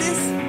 this?